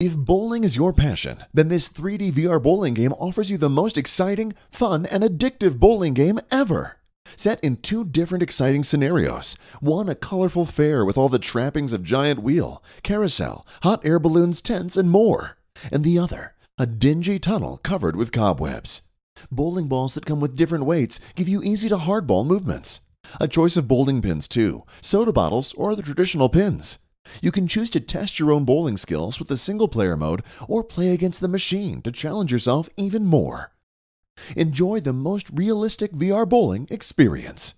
If bowling is your passion, then this 3D VR bowling game offers you the most exciting, fun, and addictive bowling game ever. Set in two different exciting scenarios one a colorful fair with all the trappings of giant wheel, carousel, hot air balloons, tents, and more, and the other a dingy tunnel covered with cobwebs. Bowling balls that come with different weights give you easy to hardball movements. A choice of bowling pins, too, soda bottles, or the traditional pins. You can choose to test your own bowling skills with the single player mode or play against the machine to challenge yourself even more. Enjoy the most realistic VR bowling experience.